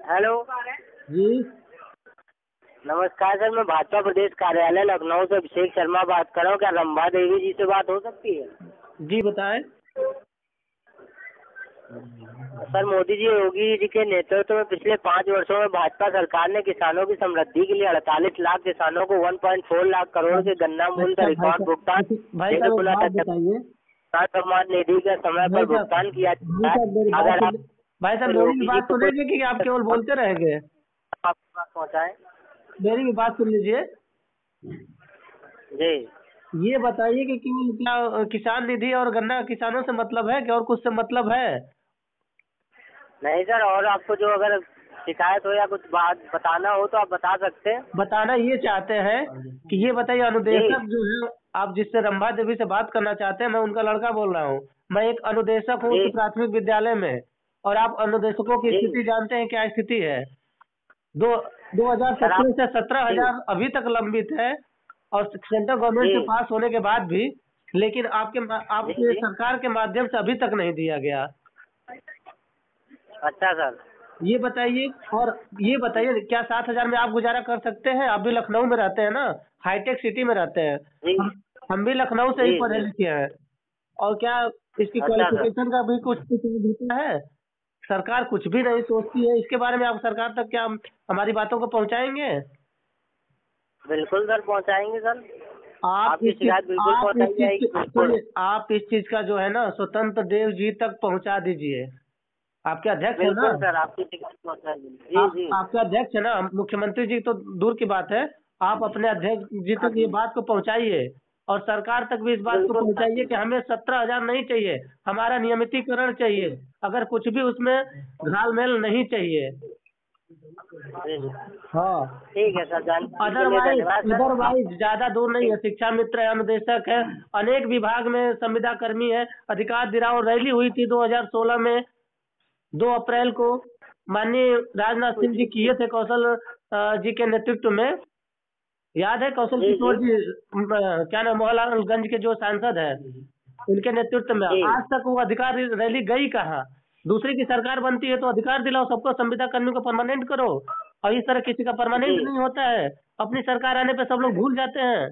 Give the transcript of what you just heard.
Hello. जी। नमस्कार sir मैं भाजपा प्रदेश कार्यालय लखनऊ से अभिषेक शर्मा बात कर रहा हूँ। क्या रंभा देवी जी से बात हो सकती है? जी बताएँ। सर मोदी जी योगी जी के नेतृत्व में पिछले पाँच वर्षों में भाजपा सरकार ने किसानों की समृद्धि के लिए अड़तालीस लाख किसानों को 1.4 लाख करोड़ के गन्ना मूल्य का अच्छा, रिकॉर्ड भुगतान सम्मान निधि का समय पर भुगतान किया अगर आप भाई साहब मेरी जी बात सुन लीजिए कि आप केवल बोलते रहेंगे आपकी बात पहुँचाएँ। मेरी भी बात सुन लीजिए। जी। ये बताइए कि कि- क्या किसान निधि और गन्ना किसानों से मतलब है कि और कुछ से मतलब है? नहीं सर और आपको जो अगर शिकायत हो या कुछ बात बताना हो तो आप बता सकते हैं। बताना ये चाहते हैं कि ये बताइए अनुदेशक जो। है आप जिससे रंभा देवी से बात करना चाहते हैं मैं उनका लड़का बोल रहा हूँ। मैं एक अनुदेशक हूँ प्राथमिक विद्यालय में। और आप अनुदेशकों की स्थिति जानते हैं क्या स्थिति है? दो दो हज़ार सत्रह से सत्रह हज़ार अभी तक लंबित है और सेंट्रल गवर्नमेंट। से पास होने के बाद भी लेकिन आपके आपके। सरकार के माध्यम से अभी तक नहीं दिया गया। अच्छा सर। ये बताइए और ये बताइए क्या सात हज़ार में आप गुजारा कर सकते हैं? आप भी लखनऊ में रहते हैं ना? हाईटेक सिटी में रहते हैं। हम भी लखनऊ से ही पढ़े लिखे हैं। और क्या इसकी अच्छा, क्वालिफिकेशन का भी कुछ कुछ होता है? सरकार कुछ भी नहीं सोचती है इसके बारे में आप सरकार तक क्या हम- हमारी बातों को पहुंचाएँगे? बिल्कुल सर पहुंचाएँगे सर। आप इस चीज़ आप इस चीज़ बिल्कुल। आप इस चीज़ का जो है ना स्वतंत्र देव जी तक पहुँचा दीजिए। आपके अध्यक्ष है ना? सर आपकी शिकायत आप, आपके अध्यक्ष है ना? मुख्यमंत्री जी तो दूर की बात है। आप अपने अध्यक्ष जी तक ये बात को पहुंचाइए। और सरकार तक भी इस बात को। पहुंचाइए कि हमें सत्रह हज़ार नहीं चाहिए हमारा नियमितीकरण चाहिए अगर कुछ भी उसमें घालमेल नहीं चाहिए। हाँ। ठीक है सर अदरवाइज़ अदरवाइज़ ज़्यादा दूर नहीं है शिक्षा मित्र है अनुदेशक है। अनेक विभाग में संविदा कर्मी है। अधिकार दिलाओ रैली हुई थी 2016 में 2 अप्रैल को। माननीय राजनाथ सिंह जी किए थे कौशल जी के नेतृत्व में। याद है कौशल किशोर जी। क्या नाम मोहनलालगंज के जो सांसद है उनके नेतृत्व में। आज तक वो अधिकार रैली गई कहाँ? दूसरे की सरकार बनती है तो अधिकार दिलाओ सबको संविदा कर्मियों को परमानेंट करो। और इस तरह किसी का परमानेंट नहीं होता है। अपनी सरकार आने पे सब लोग भूल जाते हैं।